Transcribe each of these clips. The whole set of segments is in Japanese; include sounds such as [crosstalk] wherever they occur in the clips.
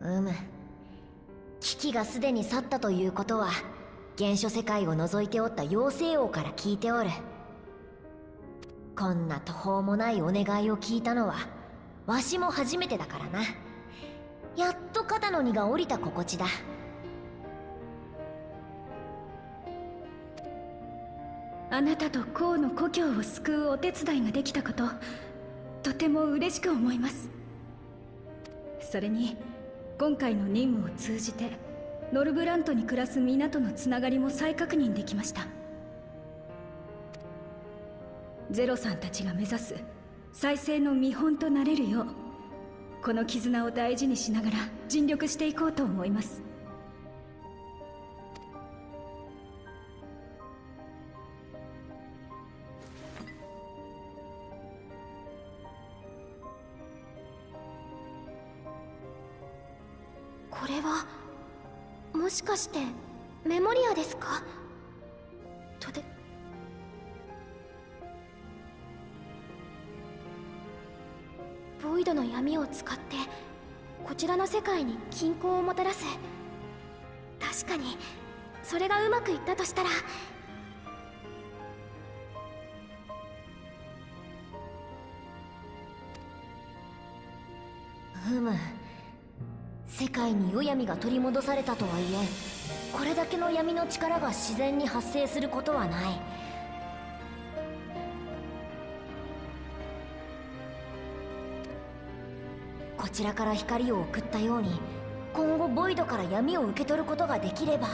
うむ危機がすでに去ったということは原初世界を除いておった妖精王から聞いておる。こんな途方もないお願いを聞いたのはわしも初めてだからな。やっと肩の荷が下りた心地だ。あなたと王の故郷を救うお手伝いができたこととても嬉しく思います。それに今回の任務を通じてノルブラントに暮らす皆とのつながりも再確認できました。ゼロさんたちが目指す再生の見本となれるようこの絆を大事にしながら尽力していこうと思います。しかしてメモリアですか？とで。ボイドの闇を使ってこちらの世界に均衡をもたらす。確かにそれがうまくいったとしたら。ふむ。世界に夜闇が取り戻されたとはいえこれだけの闇の力が自然に発生することはない。こちらから光を送ったように今後ボイドから闇を受け取ることができれば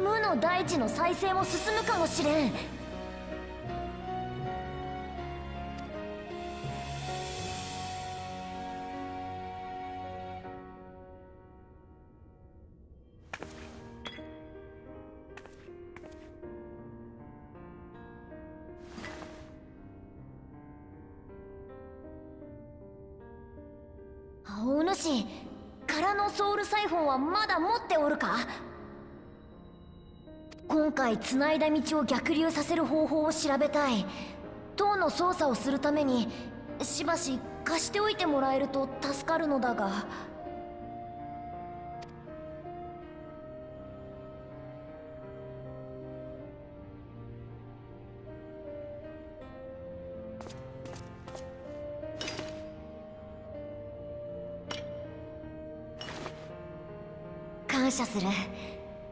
無の大地の再生も進むかもしれん。おるか？今回繋いだ道を逆流させる方法を調べたい。塔の操作をするためにしばし貸しておいてもらえると助かるのだが。謝する。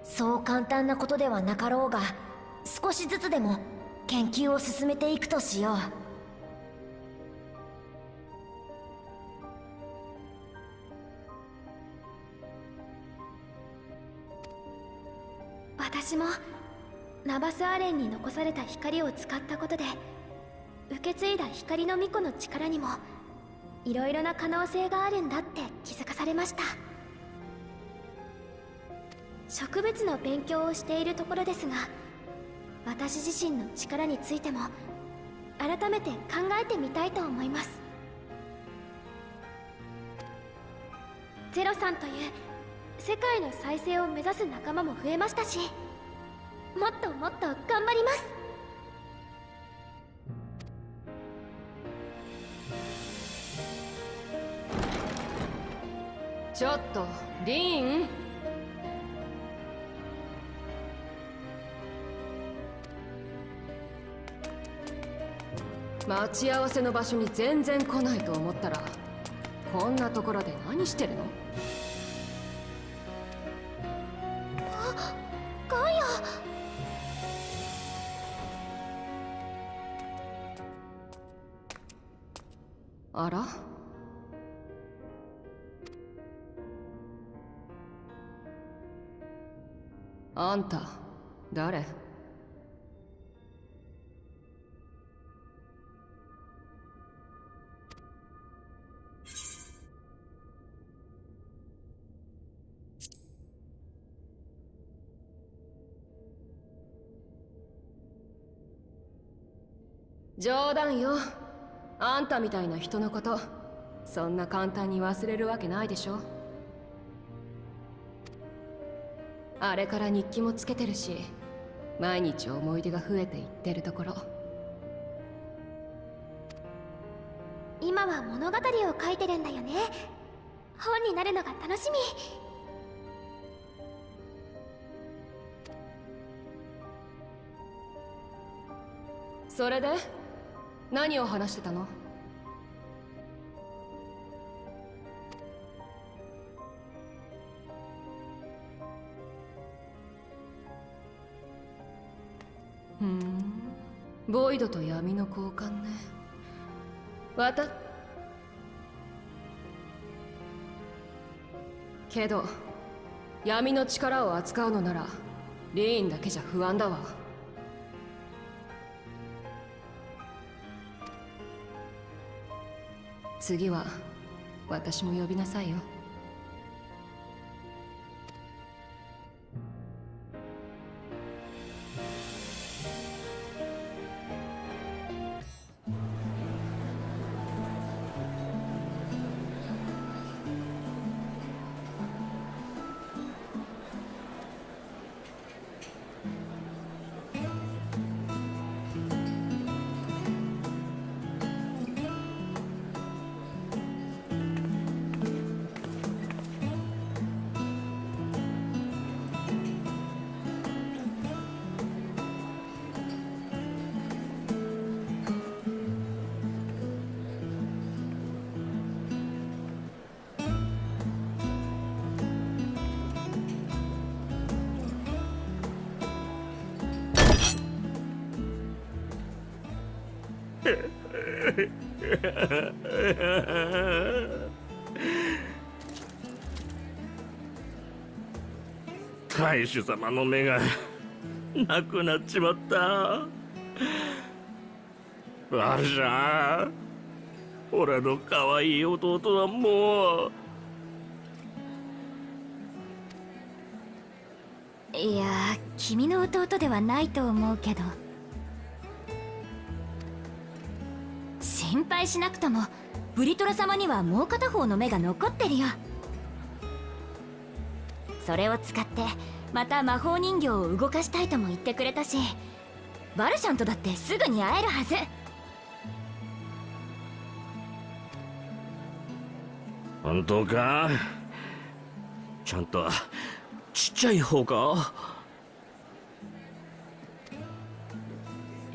そう簡単なことではなかろうが少しずつでも研究を進めていくとしよう。私もナバスアレンに残された光を使ったことで受け継いだ光の巫女の力にもいろいろな可能性があるんだって気づかされました。植物の勉強をしているところですが私自身の力についても改めて考えてみたいと思います。ゼロさんという世界の再生を目指す仲間も増えましたしもっともっと頑張ります。ちょっとリーン。待ち合わせの場所に全然来ないと思ったらこんなところで何してるの？ガイア。あら？あんた誰？冗談よ。あんたみたいな人のことそんな簡単に忘れるわけないでしょ。あれから日記もつけてるし毎日思い出が増えていってるところ。今は物語を書いてるんだよね。本になるのが楽しみ。それで？何を話してたの？ふん。ボイドと闇の交換ね。わたけど闇の力を扱うのならリーンだけじゃ不安だわ。次は私も呼びなさいよ。[laughs] 大主様の目がなくなっちまった。ワルシャン俺の可愛い弟はもう。いや君の弟ではないと思うけど。心配しなくともブリトラ様にはもう片方の目が残ってるよ。それを使ってまた魔法人形を動かしたいとも言ってくれたしバルシャンとだってすぐに会えるはず。本当か？ちゃんとちっちゃい方か？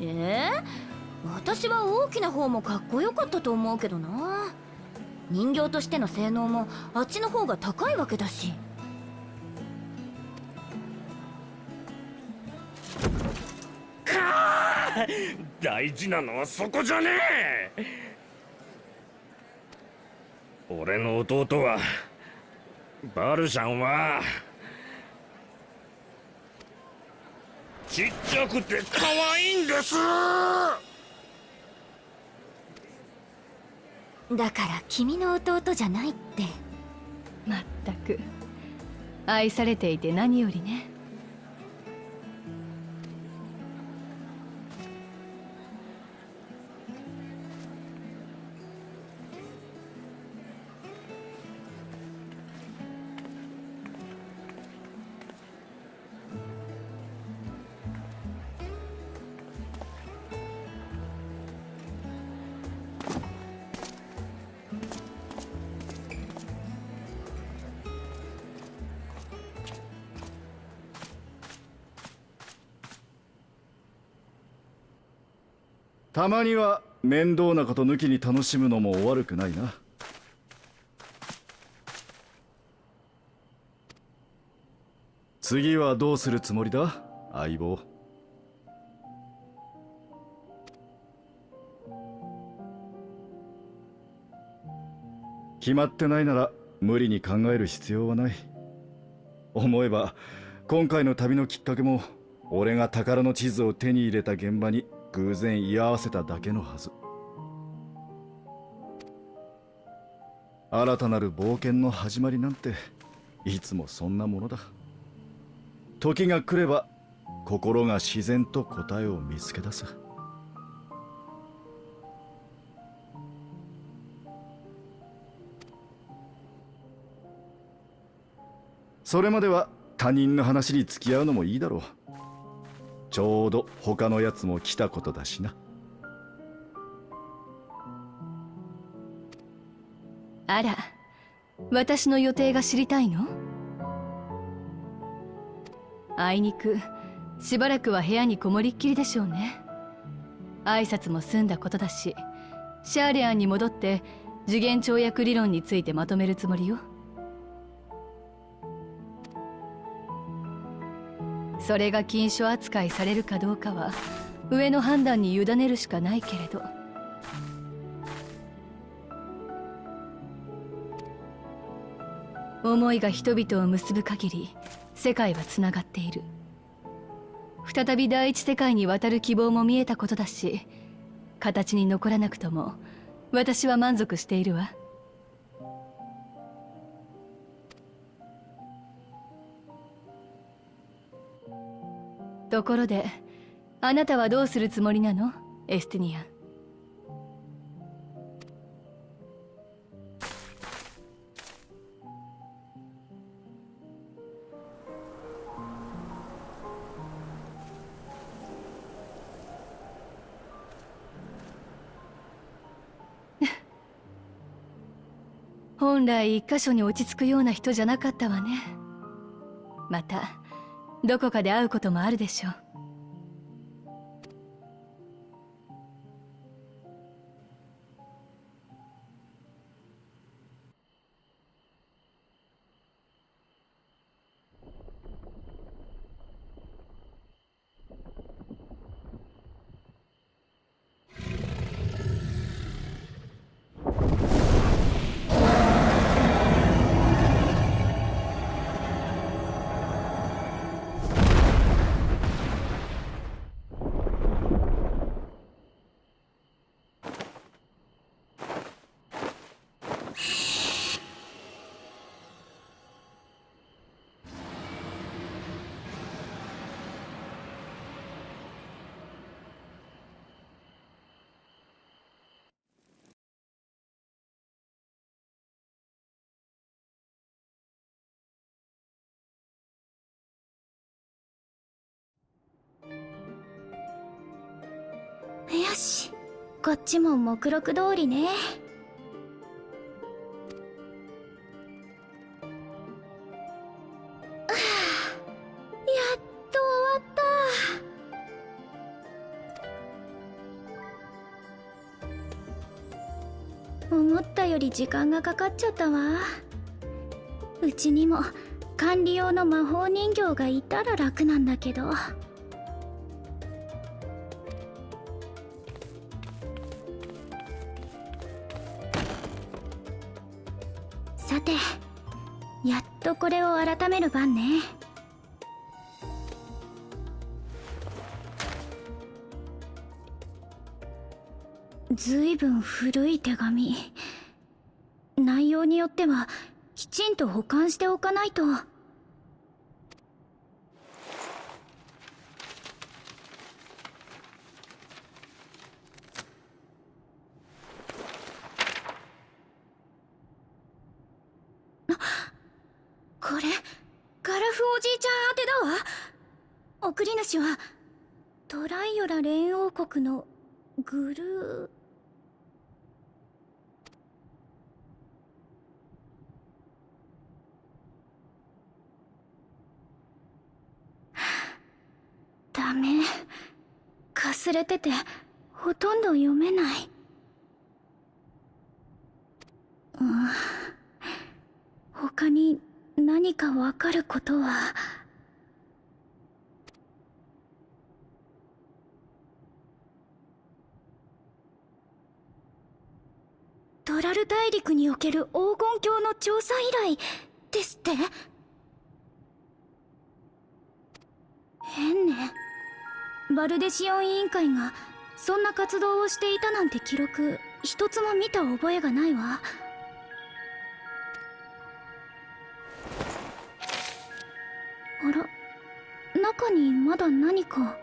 え？ー、私は大きな方もかっこよかったと思うけどな。人形としての性能もあっちの方が高いわけだし。大事なのはそこじゃねえ。俺の弟はバルシャンはちっちゃくて可愛いんです。だから君の弟じゃないって。まったく。愛されていて何よりね。たまには面倒なこと抜きに楽しむのも悪くないな。次はどうするつもりだ？相棒。決まってないなら無理に考える必要はない。思えば今回の旅のきっかけも俺が宝の地図を手に入れた現場に偶然居合わせただけのはず。新たなる冒険の始まりなんていつもそんなものだ。時が来れば心が自然と答えを見つけ出す。それまでは他人の話に付き合うのもいいだろう。ちょうど他のやつも来たことだしな。あら私の予定が知りたいの？あいにくしばらくは部屋にこもりっきりでしょうね。挨拶も済んだことだしシャーレアンに戻って次元跳躍理論についてまとめるつもりよ。それが禁書扱いされるかどうかは上の判断に委ねるしかないけれど。思いが人々を結ぶ限り世界はつながっている。再び第一世界に渡る希望も見えたことだし形に残らなくとも私は満足しているわ。ところであなたはどうするつもりなの？エスティニア。ン [laughs] 本来一箇所に落ち着くような人じゃなかったわね。またどこかで会うこともあるでしょう。よし。こっちも目録通りね。やっと終わった。思ったより時間がかかっちゃったわ。うちにも管理用の魔法人形がいたら楽なんだけど。これを改める番ね。ずいぶん古い手紙。内容によってはきちんと保管しておかないとこれガラフおじいちゃん宛てだわ送り主はトライオラのグルー。ダメ。かすれててほとんど読めない。うん。他に何かわかることは？ドラル大陸における黄金鏡の調査依頼ですって？変ね。バルデシオン委員会がそんな活動をしていたなんて記録一つも見た覚えがないわ。あら中にまだ何か？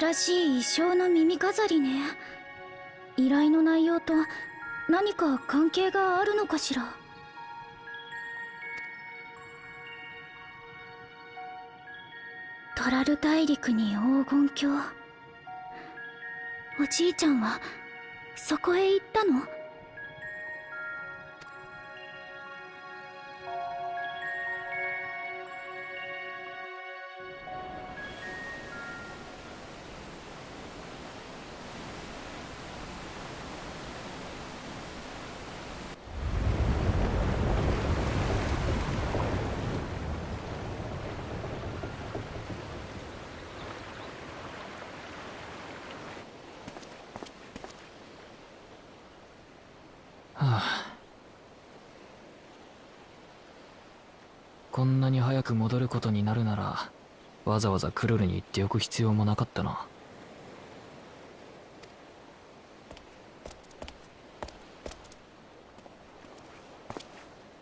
珍しい衣装の耳飾りね。依頼の内容と何か関係があるのかしら。トラル大陸に黄金鏡おじいちゃんはそこへ行ったの？こんなに早く戻ることになるならわざわざクルルに行っておく必要もなかったな。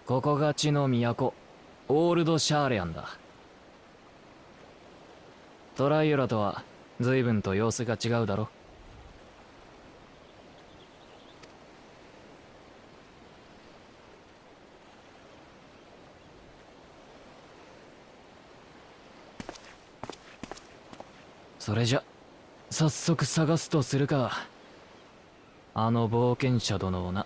ここが地の都オールド・シャーレアンだ。トライオラとは随分と様子が違うだろ。それじゃ早速探すとするか。あの冒険者殿をな。